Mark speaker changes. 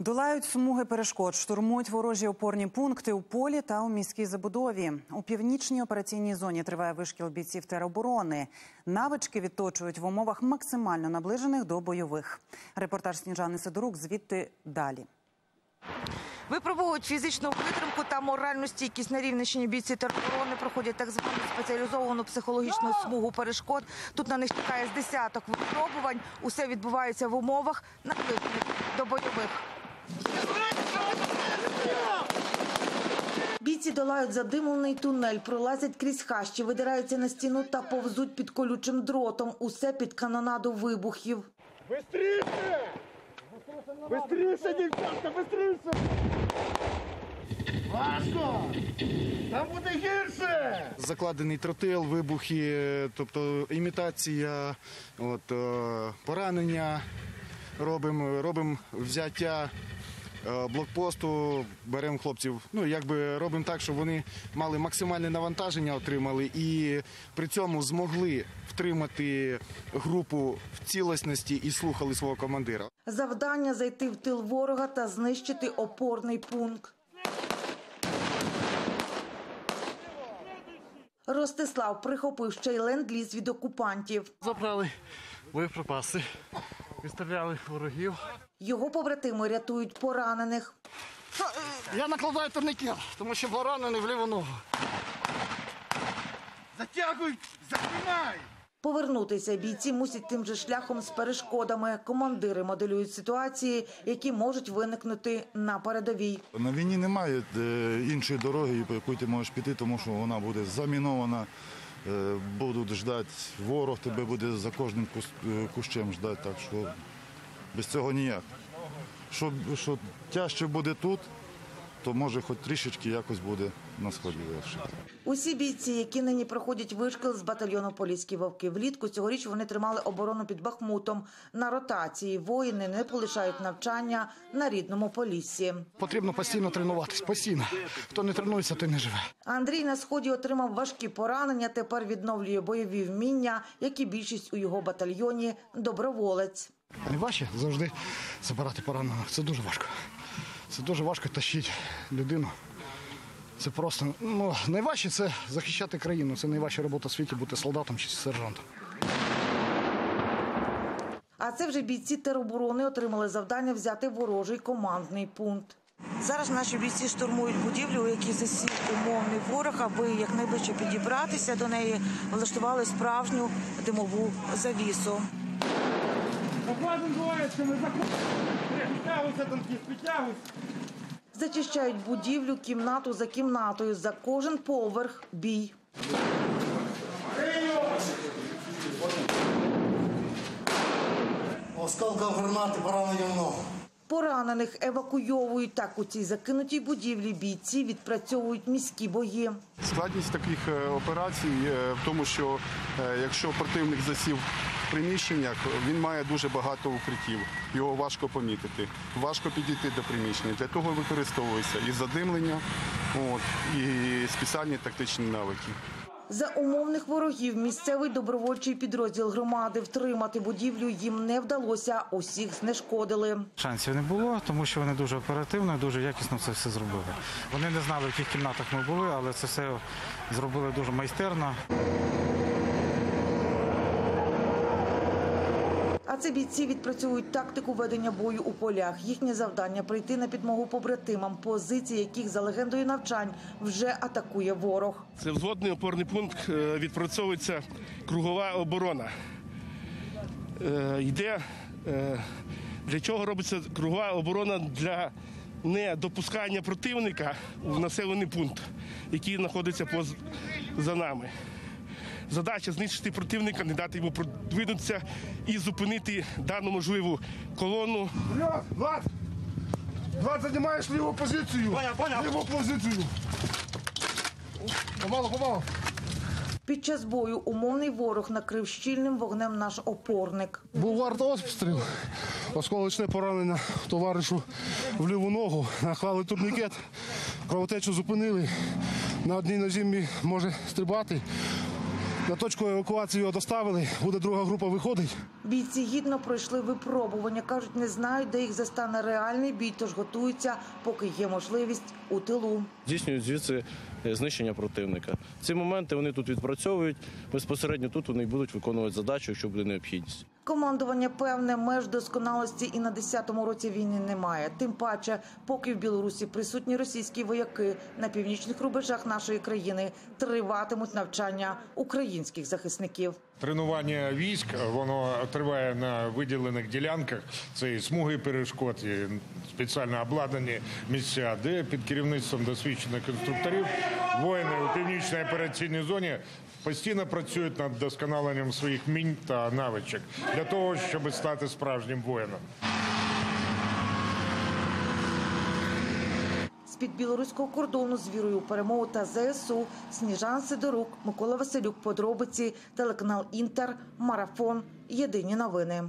Speaker 1: Долають смуги перешкод, штурмують ворожі опорні пункти у полі та у міській забудові. У північній операційній зоні триває вишкіл бійців тероборони. Навички відточують в умовах максимально наближених до бойових. Репортаж Сніжани Сидорук звідти далі.
Speaker 2: Випробовують фізичну витримку та моральну стійкість на Рівненщині. Бійці тероборони проходять так звану спеціалізовану психологічну смугу перешкод. Тут на них чекає з десяток випробувань. Усе відбувається в умовах наближених до бойових. Бійці долають задимлений тунель, пролазять крізь хащі, видираються на стіну та повзуть під колючим дротом. Усе під канонаду вибухів.
Speaker 3: Быстрее! Быстрее, дівчатка, быстрее! Важко! Там буде гірше!
Speaker 4: закладений тротил, вибухи, тобто імітація, от, е, поранення, робимо робимо взяття е, блокпосту, беремо хлопців. Ну, якби робимо так, щоб вони мали максимальне навантаження, отримали і при цьому змогли втримати групу в цілісності і слухали свого командира.
Speaker 2: Завдання зайти в тил ворога та знищити опорний пункт. Ростислав прихопив ще й ленд-ліз від окупантів.
Speaker 5: Забрали боєприпаси, відстріляли ворогів.
Speaker 2: Його побратими рятують поранених.
Speaker 5: Я накладаю турнікет, тому що поранений в ліву ногу.
Speaker 3: Затягуй! Затримай!
Speaker 2: Повернутися бійці мусять тим же шляхом з перешкодами. Командири моделюють ситуації, які можуть виникнути на передовій.
Speaker 6: На війні немає е, іншої дороги, по якій ти можеш піти, тому що вона буде замінована. Е, Будуть ждати ворог, тебе буде за кожним е, кущем ждати, так що без цього ніяк. Що, що тяжче буде тут, то може хоч трішечки якось буде на сході легше.
Speaker 2: Усі бійці, які нині проходять вишкіл з батальйону Поліські вовки, влітку цьогоріч вони тримали оборону під Бахмутом. На ротації воїни не полишають навчання на рідному Поліссі.
Speaker 5: Потрібно постійно тренуватись, постійно. Хто не тренується, той не живе.
Speaker 2: Андрій на сході отримав важкі поранення. Тепер відновлює бойові вміння, як і більшість у його батальйоні доброволець.
Speaker 5: Найважче завжди забирати поранених. Це дуже важко. Це дуже важко тащити людину. Це просто ну найважче це захищати країну. Це найважча робота в світі бути солдатом чи сержантом.
Speaker 2: А це вже бійці тероборони отримали завдання взяти ворожий командний пункт. Зараз наші бійці штурмують будівлю, у якій засів умовний ворог, аби якнайближче підібратися до неї, влаштували справжню димову завісу.
Speaker 3: Ми! Підтягуйся, танкіст, підтягуйся!
Speaker 2: Зачищають будівлю кімнату за кімнатою. За кожен поверх бій.
Speaker 7: Осколком гранати поранення в ногу.
Speaker 2: Поранених евакуйовують. Так у цій закинутій будівлі бійці відпрацьовують міські бої.
Speaker 8: Складність таких е, операцій е, в тому, що е, якщо противник засів приміщеннях, він має дуже багато укриттів. Його важко помітити, важко підійти до приміщення. Для того використовується і задимлення, от, і спеціальні тактичні навики.
Speaker 2: За умовних ворогів місцевий добровольчий підрозділ громади втримати будівлю їм не вдалося. Усіх знешкодили.
Speaker 9: Шансів не було, тому що вони дуже оперативно дуже якісно це все зробили. Вони не знали, в яких кімнатах ми були, але це все зробили дуже майстерно.
Speaker 2: А це бійці відпрацьовують тактику ведення бою у полях. Їхнє завдання прийти на підмогу побратимам, позиції яких за легендою навчань вже атакує ворог.
Speaker 3: Це взводний опорний пункт, е, відпрацьовується кругова оборона. Е, Йде, е, для чого робиться кругова оборона для недопускання противника в населений пункт, який знаходиться за нами. Задача знищити противника, не дати йому продвинутися і зупинити дану можливу колону.
Speaker 10: Влад, Влад! Влад, займаєш ліву позицію.
Speaker 3: Поняв, поняв.
Speaker 10: Ліву позицію. Помалу, помалу.
Speaker 2: Під час бою умовний ворог накрив щільним вогнем наш опорник.
Speaker 10: Був артобстріл, осколочне поранення товаришу в ліву ногу, наклали турнікет, кровотечу зупинили. На одній нозі може стрибати. На точку евакуації його доставили. Буде друга група виходить.
Speaker 2: Бійці гідно пройшли випробування. кажуть, не знають, де їх застане реальний бій, тож готуються, поки є можливість у тилу.
Speaker 11: здійснюють звідси е, знищення противника. Ці моменти вони тут відпрацьовують. Безпосередньо тут вони будуть виконувати задачу, якщо буде необхідність.
Speaker 2: Командування певне меж досконалості і на 10-му році війни немає. Тим паче, поки в Білорусі присутні російські вояки на північних рубежах нашої країни триватимуть навчання українських захисників.
Speaker 12: Тренування військ воно триває на виділених ділянках. Це і смуги перешкод, і спеціально обладнані місця, де під керівництвом досвідчених інструкторів воїни північній операційній зоні постійно працюють над вдосконаленням своїх мінь та навичок для того, щоб стати справжнім воїном.
Speaker 2: З-під білоруського кордону з вірою перемогу та ЗСУ Сніжан Сидорук, Микола Василюк, подробиці, телеканал Інтер, Марафон. Єдині новини.